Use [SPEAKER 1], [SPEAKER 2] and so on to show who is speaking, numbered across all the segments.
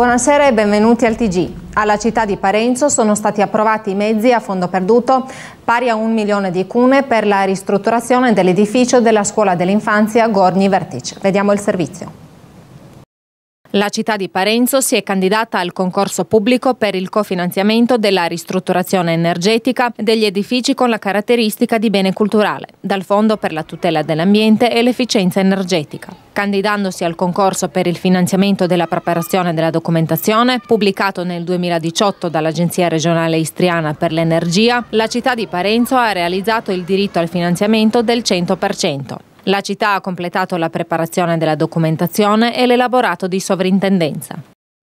[SPEAKER 1] Buonasera e benvenuti al TG. Alla città di Parenzo sono stati approvati i mezzi a fondo perduto pari a un milione di cune per la ristrutturazione dell'edificio della scuola dell'infanzia Gorni Vertice. Vediamo il servizio. La città di Parenzo si è candidata al concorso pubblico per il cofinanziamento della ristrutturazione energetica degli edifici con la caratteristica di bene culturale, dal Fondo per la tutela dell'ambiente e l'efficienza energetica. Candidandosi al concorso per il finanziamento della preparazione della documentazione, pubblicato nel 2018 dall'Agenzia regionale istriana per l'energia, la città di Parenzo ha realizzato il diritto al finanziamento del 100%. La città ha completato la preparazione della documentazione e l'elaborato di sovrintendenza.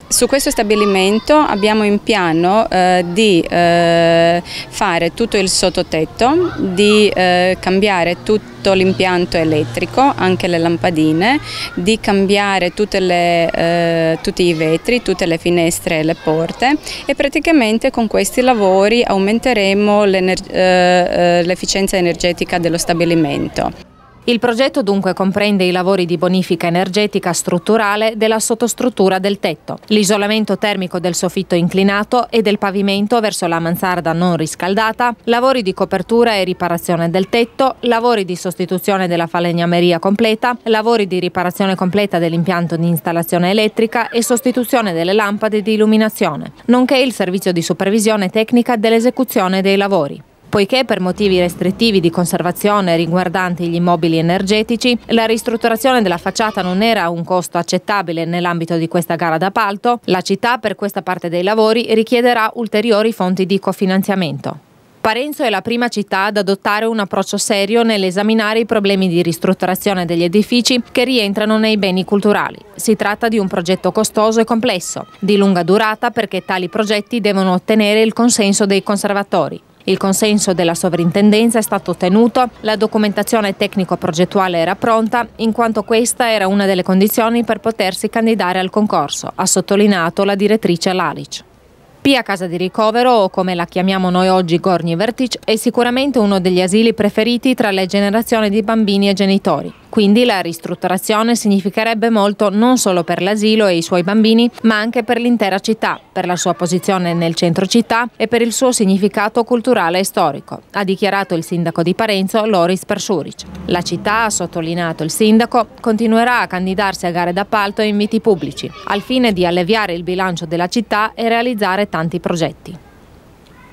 [SPEAKER 2] Su questo stabilimento abbiamo in piano eh, di eh, fare tutto il sottotetto, di eh, cambiare tutto l'impianto elettrico, anche le lampadine, di cambiare le, eh, tutti i vetri, tutte le finestre e le porte e praticamente con questi lavori aumenteremo eh, eh, l'efficienza energetica dello stabilimento.
[SPEAKER 1] Il progetto dunque comprende i lavori di bonifica energetica strutturale della sottostruttura del tetto, l'isolamento termico del soffitto inclinato e del pavimento verso la mansarda non riscaldata, lavori di copertura e riparazione del tetto, lavori di sostituzione della falegnameria completa, lavori di riparazione completa dell'impianto di installazione elettrica e sostituzione delle lampade di illuminazione, nonché il servizio di supervisione tecnica dell'esecuzione dei lavori. Poiché per motivi restrittivi di conservazione riguardanti gli immobili energetici, la ristrutturazione della facciata non era un costo accettabile nell'ambito di questa gara d'appalto, la città per questa parte dei lavori richiederà ulteriori fonti di cofinanziamento. Parenzo è la prima città ad adottare un approccio serio nell'esaminare i problemi di ristrutturazione degli edifici che rientrano nei beni culturali. Si tratta di un progetto costoso e complesso, di lunga durata perché tali progetti devono ottenere il consenso dei conservatori. Il consenso della sovrintendenza è stato ottenuto, la documentazione tecnico-progettuale era pronta, in quanto questa era una delle condizioni per potersi candidare al concorso, ha sottolineato la direttrice Lalic. Pia Casa di Ricovero, o come la chiamiamo noi oggi Gorni Vertic, è sicuramente uno degli asili preferiti tra le generazioni di bambini e genitori. Quindi la ristrutturazione significherebbe molto non solo per l'asilo e i suoi bambini, ma anche per l'intera città, per la sua posizione nel centro città e per il suo significato culturale e storico, ha dichiarato il sindaco di Parenzo Loris Persuric. La città, ha sottolineato il sindaco, continuerà a candidarsi a gare d'appalto e inviti pubblici, al fine di alleviare il bilancio della città e realizzare tanti progetti.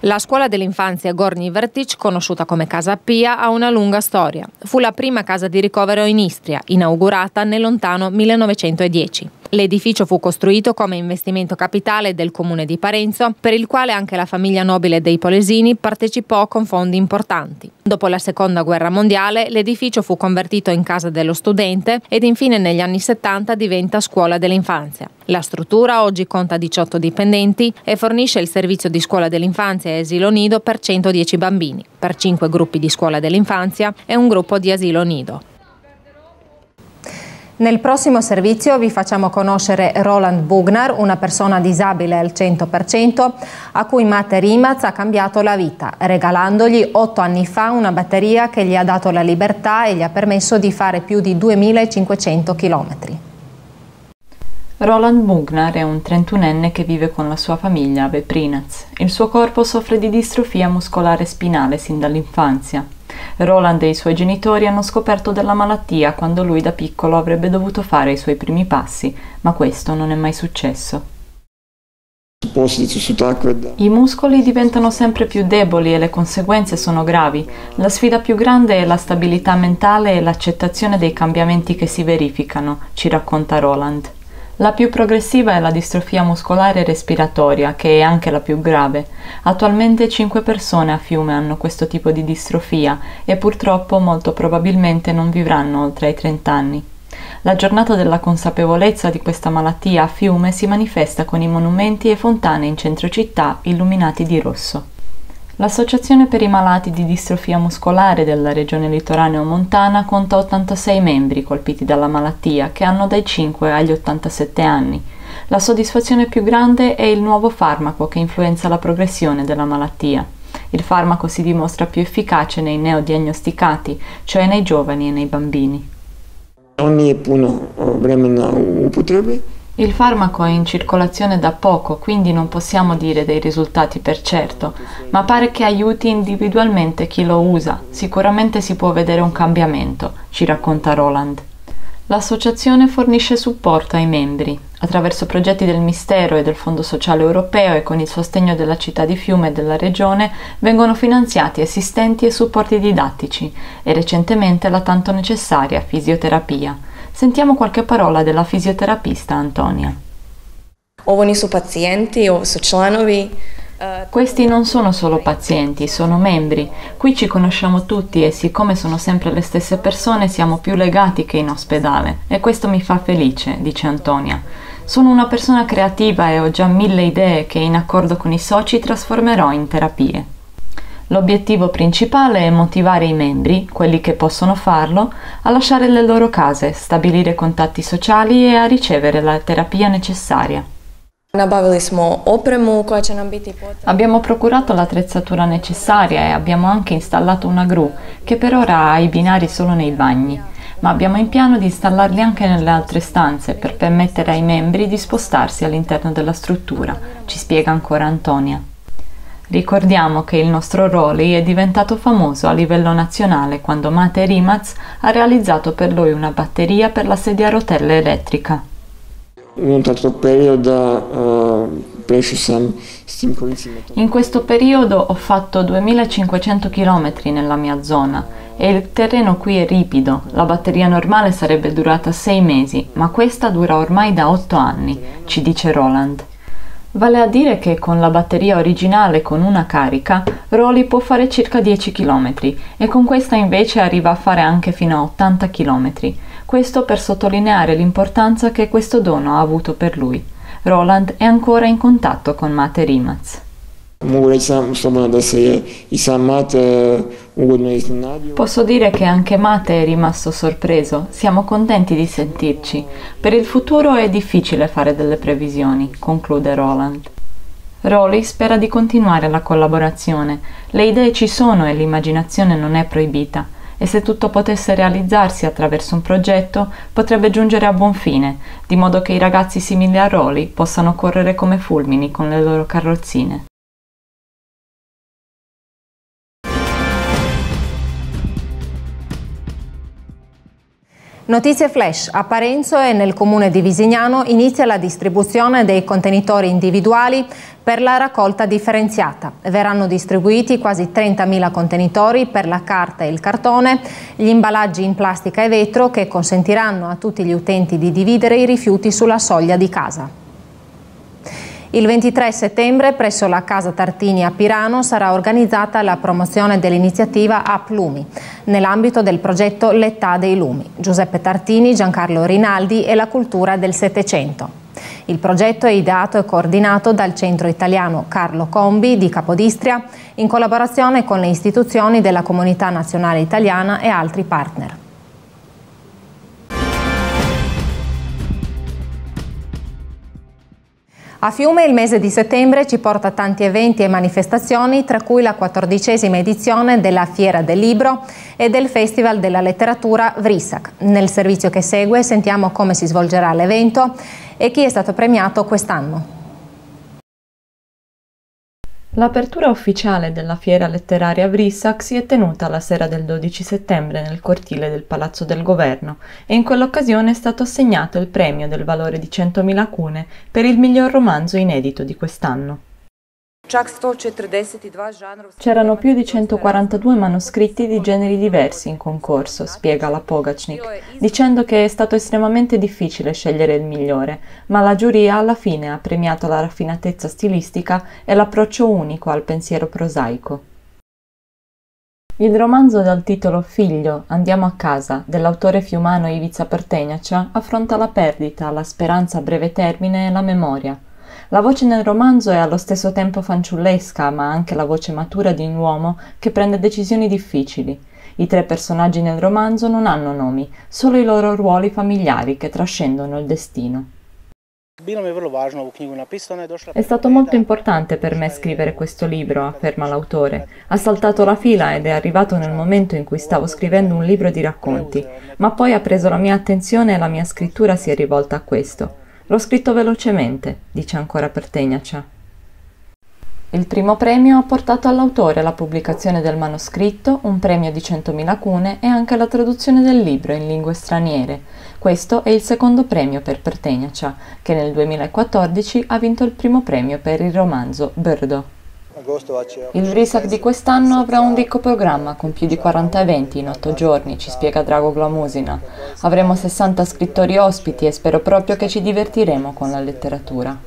[SPEAKER 1] La scuola dell'infanzia Gorni Vertic, conosciuta come Casa Pia, ha una lunga storia. Fu la prima casa di ricovero in Istria, inaugurata nel lontano 1910. L'edificio fu costruito come investimento capitale del comune di Parenzo, per il quale anche la famiglia nobile dei Polesini partecipò con fondi importanti. Dopo la seconda guerra mondiale, l'edificio fu convertito in casa dello studente ed infine negli anni 70 diventa scuola dell'infanzia. La struttura oggi conta 18 dipendenti e fornisce il servizio di scuola dell'infanzia e asilo nido per 110 bambini, per 5 gruppi di scuola dell'infanzia e un gruppo di asilo nido. Nel prossimo servizio vi facciamo conoscere Roland Bugnar, una persona disabile al 100%, a cui Matte Rimaz ha cambiato la vita, regalandogli otto anni fa una batteria che gli ha dato la libertà e gli ha permesso di fare più di 2500 km.
[SPEAKER 3] Roland Bugnar è un 31enne che vive con la sua famiglia a Veprinaz. Il suo corpo soffre di distrofia muscolare spinale sin dall'infanzia. Roland e i suoi genitori hanno scoperto della malattia quando lui da piccolo avrebbe dovuto fare i suoi primi passi, ma questo non è mai successo. I muscoli diventano sempre più deboli e le conseguenze sono gravi. La sfida più grande è la stabilità mentale e l'accettazione dei cambiamenti che si verificano, ci racconta Roland. La più progressiva è la distrofia muscolare respiratoria, che è anche la più grave. Attualmente 5 persone a Fiume hanno questo tipo di distrofia e purtroppo molto probabilmente non vivranno oltre ai 30 anni. La giornata della consapevolezza di questa malattia a Fiume si manifesta con i monumenti e fontane in centro città illuminati di rosso. L'Associazione per i malati di distrofia muscolare della regione litoraneo-montana conta 86 membri colpiti dalla malattia che hanno dai 5 agli 87 anni. La soddisfazione più grande è il nuovo farmaco che influenza la progressione della malattia. Il farmaco si dimostra più efficace nei neodiagnosticati, cioè nei giovani e nei bambini.
[SPEAKER 4] On je puno vremena upotrebe
[SPEAKER 3] Il farmaco è in circolazione da poco, quindi non possiamo dire dei risultati per certo, ma pare che aiuti individualmente chi lo usa. Sicuramente si può vedere un cambiamento, ci racconta Roland. L'associazione fornisce supporto ai membri attraverso progetti del Mistero e del Fondo Sociale Europeo e con il sostegno della città di Fiume e della regione vengono finanziati assistenti e supporti didattici e recentemente la tanto necessaria fisioterapia. Sentiamo qualche parola della fisioterapista Antonia.
[SPEAKER 4] Ovo nisu pacijenti, ovo su članovi
[SPEAKER 3] questi non sono solo pazienti, sono membri. Qui ci conosciamo tutti e siccome sono sempre le stesse persone siamo più legati che in ospedale e questo mi fa felice, dice Antonia. Sono una persona creativa e ho già mille idee che in accordo con i soci trasformerò in terapie. L'obiettivo principale è motivare i membri, quelli che possono farlo, a lasciare le loro case, stabilire contatti sociali e a ricevere la terapia necessaria. Abbiamo procurato l'attrezzatura necessaria e abbiamo anche installato una gru che per ora ha i binari solo nei bagni, ma abbiamo in piano di installarli anche nelle altre stanze per permettere ai membri di spostarsi all'interno della struttura, ci spiega ancora Antonia. Ricordiamo che il nostro Roli è diventato famoso a livello nazionale quando Mate Rimaz ha realizzato per lui una batteria per la sedia a rotelle elettrica.
[SPEAKER 5] unutar tog perioda uh, prešao sam s tim kolicima.
[SPEAKER 3] In questo periodo ho fatto 2500 km nella mia zona e il terreno qui è ripido. La batteria normale sarebbe durata 6 mesi, ma questa dura ormai da 8 anni, ci dice Roland. Vale a dire che con la batteria originale con una carica, Rolly può fare circa 10 km e con questa invece arriva a fare anche fino a 80 km. Questo per sottolineare l'importanza che questo dono ha avuto per lui. Roland è ancora in contatto con Mate Rimaz.
[SPEAKER 5] Mogu reći sam, slobodno da se je i sam Mate ugodno iznenadio.
[SPEAKER 3] Posso dire che anche Mate è rimasto sorpreso. Siamo contenti di sentirci. Per il futuro è difficile fare delle previsioni, conclude Roland. Rolly spera di continuare la collaborazione. Le idee ci sono e l'immaginazione non è proibita. E se tutto potesse realizzarsi attraverso un progetto, potrebbe giungere a buon fine, di modo che i ragazzi simili a Rolly possano correre come fulmini con le loro carrozzine.
[SPEAKER 1] Notizie flash. A Parenzo e nel comune di Visignano inizia la distribuzione dei contenitori individuali per la raccolta differenziata. Verranno distribuiti quasi 30.000 contenitori per la carta e il cartone, gli imballaggi in plastica e vetro che consentiranno a tutti gli utenti di dividere i rifiuti sulla soglia di casa. Il 23 settembre presso la Casa Tartini a Pirano sarà organizzata la promozione dell'iniziativa Up Lumi nell'ambito del progetto L'età dei lumi. Giuseppe Tartini, Giancarlo Rinaldi e la cultura del Settecento. Il progetto è ideato e coordinato dal centro italiano Carlo Combi di Capodistria in collaborazione con le istituzioni della Comunità Nazionale Italiana e altri partner. A Fiume il mese di settembre ci porta tanti eventi e manifestazioni, tra cui la quattordicesima edizione della Fiera del Libro e del Festival della Letteratura Vrisac. Nel servizio che segue sentiamo come si svolgerà l'evento e chi è stato premiato quest'anno.
[SPEAKER 3] L'apertura ufficiale della fiera letteraria Brissac si è tenuta la sera del 12 settembre nel cortile del Palazzo del Governo e in quell'occasione è stato assegnato il premio del valore di 100.000 cune per il miglior romanzo inedito di quest'anno. C'erano più di 142 manoscritti di generi diversi in concorso, spiega la Pogacnik, dicendo che è stato estremamente difficile scegliere il migliore, ma la giuria alla fine ha premiato la raffinatezza stilistica e l'approccio unico al pensiero prosaico. Il romanzo dal titolo Figlio, andiamo a casa, dell'autore fiumano Ivica Pertegnacia, affronta la perdita, la speranza a breve termine e la memoria. La voce nel romanzo è allo stesso tempo fanciullesca, ma anche la voce matura di un uomo che prende decisioni difficili. I tre personaggi nel romanzo non hanno nomi, solo i loro ruoli familiari che trascendono il destino. È stato molto importante per me scrivere questo libro, afferma l'autore. Ha saltato la fila ed è arrivato nel momento in cui stavo scrivendo un libro di racconti, ma poi ha preso la mia attenzione e la mia scrittura si è rivolta a questo. L'ho scritto velocemente, dice ancora Pertegnacia. Il primo premio ha portato all'autore la pubblicazione del manoscritto, un premio di 100.000 cune e anche la traduzione del libro in lingue straniere. Questo è il secondo premio per Pertegnacia, che nel 2014 ha vinto il primo premio per il romanzo Birdo. Il Vrisak di quest'anno avrà un ricco programma con più di 40 eventi in 8 giorni, ci spiega Drago Glamusina. Avremo 60 scrittori ospiti e spero proprio che ci divertiremo con la letteratura.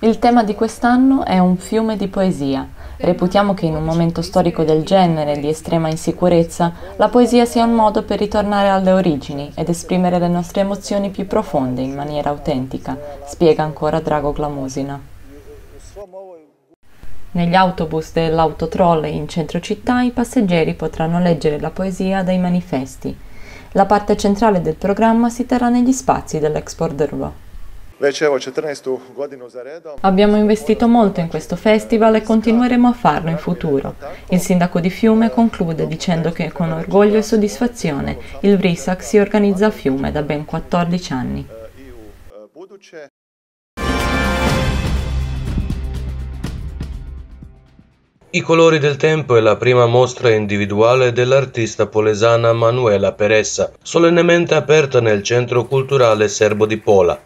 [SPEAKER 3] Il tema di quest'anno è un fiume di poesia. Reputiamo che in un momento storico del genere, di estrema insicurezza, la poesia sia un modo per ritornare alle origini ed esprimere le nostre emozioni più profonde in maniera autentica, spiega ancora Drago Glamusina. Negli autobus dell'autotroll in centro città i passeggeri potranno leggere la poesia dai manifesti. La parte centrale del programma si terrà negli spazi dell'Expo Drvo. Abbiamo investito molto in questo festival e continueremo a farlo in futuro. Il sindaco di Fiume conclude dicendo che con orgoglio e soddisfazione il Vrisak si organizza a Fiume da ben 14 anni.
[SPEAKER 6] I colori del tempo è la prima mostra individuale dell'artista polesana Manuela Peressa, solennemente aperta nel Centro Culturale Serbo di Pola.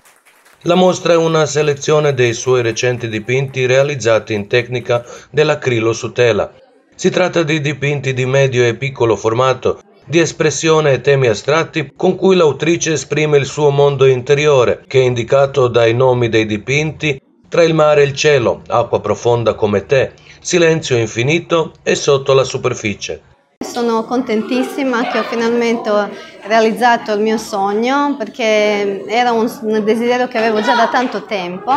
[SPEAKER 6] La mostra è una selezione dei suoi recenti dipinti realizzati in tecnica dell'acrilo su tela. Si tratta di dipinti di medio e piccolo formato, di espressione e temi astratti con cui l'autrice esprime il suo mondo interiore, che è indicato dai nomi dei dipinti tra il mare e il cielo, acqua profonda come te, silenzio infinito e sotto la superficie.
[SPEAKER 7] Sono contentissima che ho finalmente realizzato il mio sogno perché era un, desiderio che avevo già da tanto tempo.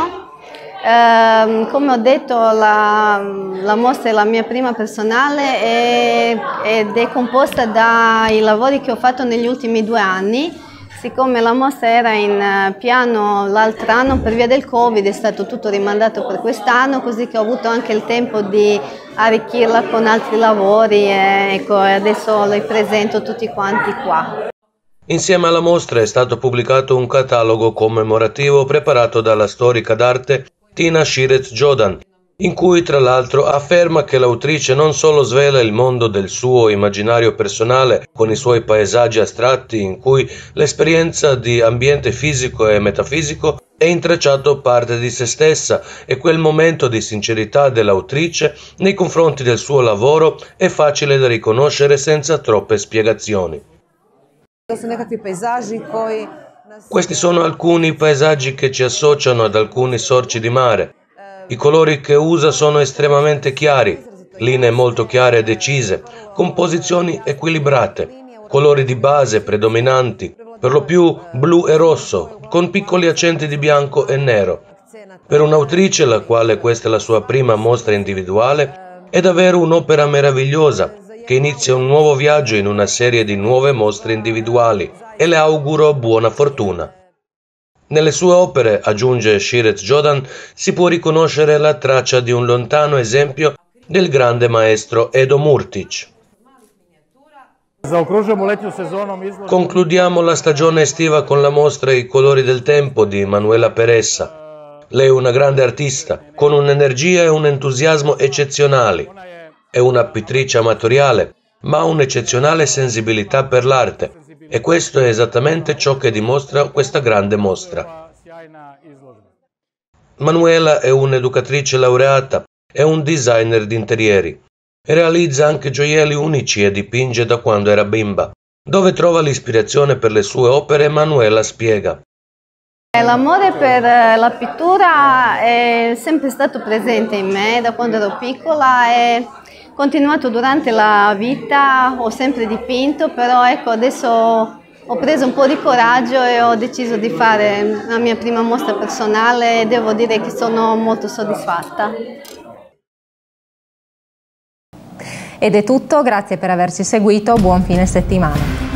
[SPEAKER 7] Eh, come ho detto la, la, mostra è la mia prima personale e, ed è composta dai lavori che ho fatto negli ultimi due anni Siccome la mostra era in eh, piano l'altro anno, per via del Covid è stato tutto rimandato per quest'anno, così che ho avuto anche il tempo di arricchirla con altri lavori e ecco, adesso li presento tutti quanti qua.
[SPEAKER 6] Insieme alla mostra è stato pubblicato un catalogo commemorativo preparato dalla storica d'arte Tina Shirez Jodan, in cui tra l'altro afferma che l'autrice non solo svela il mondo del suo immaginario personale con i suoi paesaggi astratti in cui l'esperienza di ambiente fisico e metafisico è intrecciato parte di se stessa e quel momento di sincerità dell'autrice nei confronti del suo lavoro è facile da riconoscere senza troppe spiegazioni. Questi sono alcuni paesaggi che ci associano ad alcuni sorci di mare i colori che usa sono estremamente chiari, linee molto chiare e decise, composizioni equilibrate, colori di base predominanti, per lo più blu e rosso, con piccoli accenti di bianco e nero. Per un'autrice, la quale questa è la sua prima mostra individuale, è davvero un'opera meravigliosa che inizia un nuovo viaggio in una serie di nuove mostre individuali e le auguro buona fortuna. Nelle sue opere, aggiunge Shirez Jodan, si può riconoscere la traccia di un lontano esempio del grande maestro Edo Murtic. Concludiamo la stagione estiva con la mostra I colori del tempo di Manuela Peressa. Lei è una grande artista, con un'energia e un entusiasmo eccezionali. È una pittrice amatoriale, ma ha un'eccezionale sensibilità per l'arte e questo è esattamente ciò che dimostra questa grande mostra. Manuela è un'educatrice laureata, è un designer di interieri e realizza anche gioielli unici e dipinge da quando era bimba. Dove trova l'ispirazione per le sue opere, Manuela spiega.
[SPEAKER 7] L'amore per la pittura è sempre stato presente in me da quando ero piccola e continuato durante la vita, ho sempre dipinto, però ecco adesso ho preso un po' di coraggio e ho deciso di fare la mia prima mostra personale e devo dire che sono molto soddisfatta.
[SPEAKER 1] Ed è tutto, grazie per averci seguito, buon fine settimana.